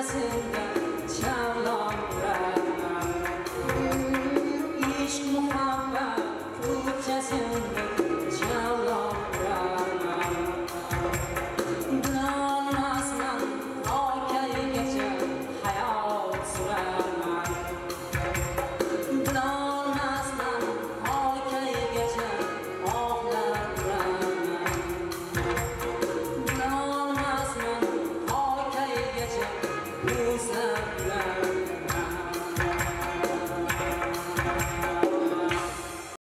doesn't